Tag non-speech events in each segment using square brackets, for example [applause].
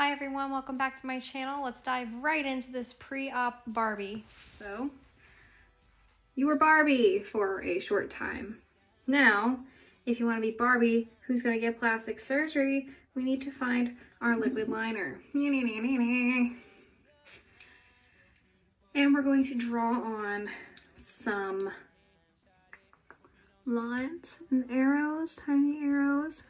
Hi everyone, welcome back to my channel. Let's dive right into this pre-op Barbie. So, you were Barbie for a short time. Now, if you want to be Barbie who's going to get plastic surgery, we need to find our liquid liner. And we're going to draw on some lines and arrows, tiny arrows.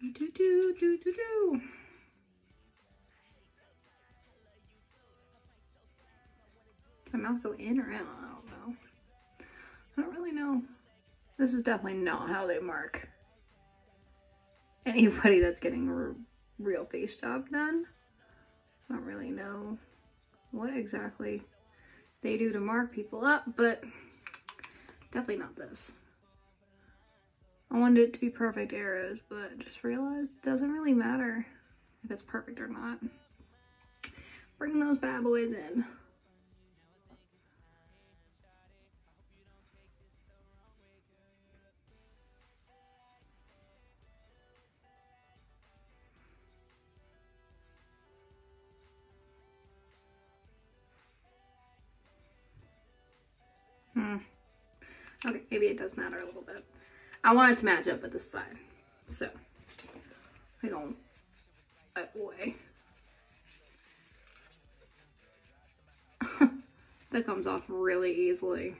Do do do do do. My mouth go in or out? I don't know. I don't really know. This is definitely not how they mark anybody that's getting a real face job done. I don't really know what exactly they do to mark people up, but definitely not this. I wanted it to be perfect arrows, but just realized it doesn't really matter if it's perfect or not. Bring those bad boys in. Hmm. Okay, maybe it does matter a little bit. I want it to match up with this side. So, hang on. That way. that comes off really easily.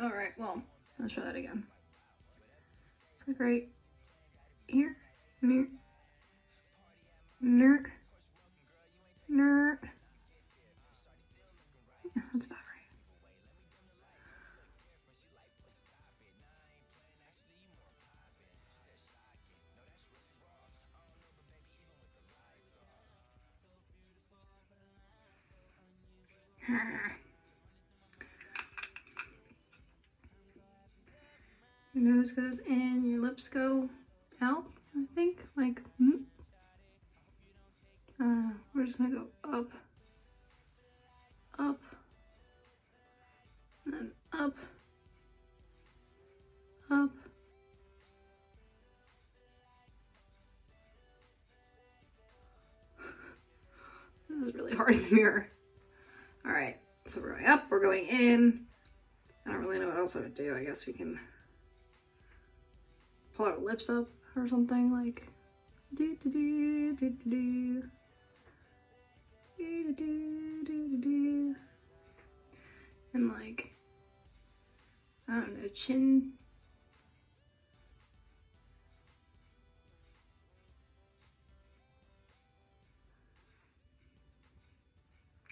Alright, well, let's try that again. It's like right here, near, near, near. Your nose goes in, your lips go out, I think. Like, mm. uh, we're just gonna go up, up, and then up, up. [laughs] this is really hard in the mirror. So we're going up, we're going in. I don't really know what else I would do. I guess we can pull our lips up or something like do do do do do do do do do do and like I don't know chin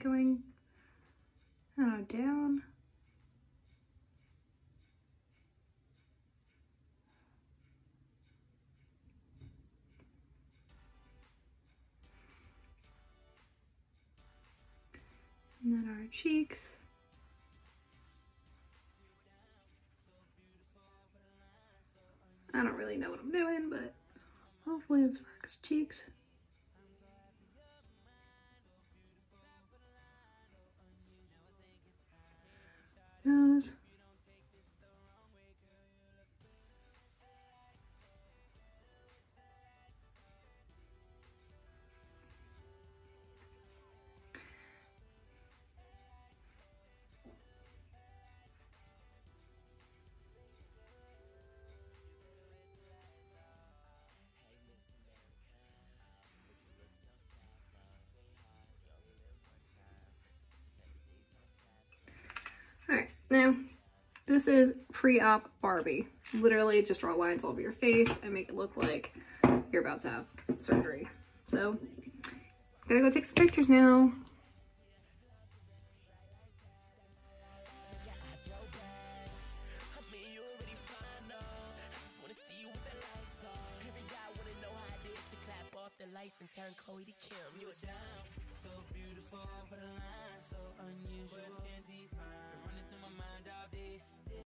going down and then our cheeks. I don't really know what I'm doing, but hopefully this works. Cheeks. Now, this is pre-op Barbie. Literally just draw lines all over your face and make it look like you're about to have surgery. So, gotta go take some pictures now. the lights and turn Chloe to Kim. You're down, so beautiful, but the line so unusual. Words can't define. Running through my mind all day.